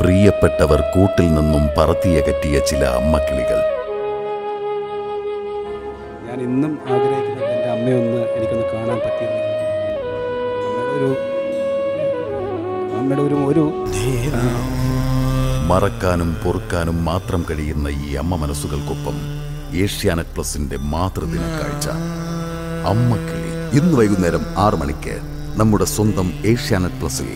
പ്രിയപ്പെട്ടവർ കൂട്ടിൽ നിന്നും പറത്തിയകറ്റിയ ചില അമ്മക്കിളികൾ. ഞാൻ ഇന്നും ആഗ്രഹിക്കുന്നത് എന്റെ അമ്മയൊന്ന് എനിക്കൊന്ന് കാണാൻ പറ്റിയത് അമ്മയുടെ ഒരു അമ്മയുടെ ഒരു ഒരു മറക്കാനും പൊറുക്കാനും മാത്രം കഴിയുന്ന ഈ അമ്മ മനസ്സുകൾക്കൊപ്പം ഏഷ്യാനെറ്റ് പ്ലസിന്റെ മാതൃദിന കാഴ്ച. അമ്മക്കിളി ഇന്ന് വൈകുന്നേരം ആറ് മണിക്ക് നമ്മുടെ സ്വന്തം ഏഷ്യാനെറ്റ് പ്ലസിൽ